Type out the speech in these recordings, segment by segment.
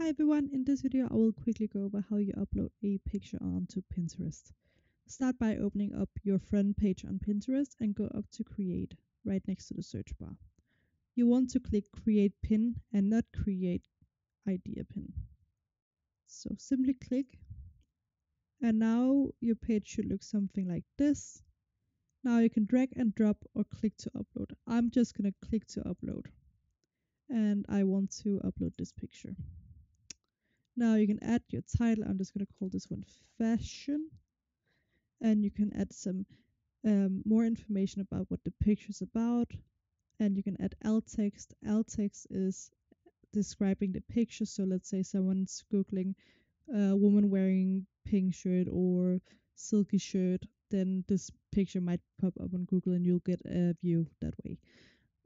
Hi everyone, in this video I will quickly go over how you upload a picture onto Pinterest. Start by opening up your front page on Pinterest and go up to create right next to the search bar. You want to click create pin and not create idea pin. So simply click and now your page should look something like this. Now you can drag and drop or click to upload. I'm just gonna click to upload and I want to upload this picture. Now you can add your title. I'm just going to call this one fashion. And you can add some um, more information about what the picture is about. And you can add alt text. Alt text is describing the picture. So let's say someone's Googling a woman wearing pink shirt or silky shirt. Then this picture might pop up on Google and you'll get a view that way.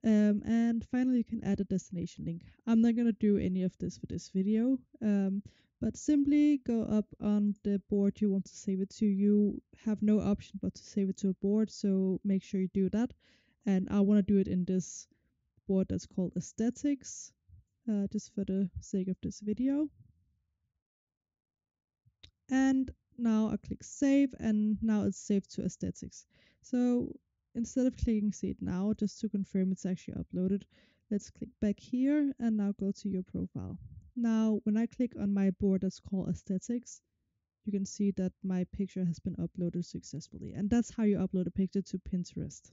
Um, and finally, you can add a destination link. I'm not going to do any of this for this video, um, but simply go up on the board you want to save it to. You have no option but to save it to a board, so make sure you do that. And I want to do it in this board that's called aesthetics, uh, just for the sake of this video. And now I click save, and now it's saved to aesthetics. So instead of clicking see it now, just to confirm it's actually uploaded, let's click back here and now go to your profile. Now, when I click on my board that's called aesthetics, you can see that my picture has been uploaded successfully. And that's how you upload a picture to Pinterest.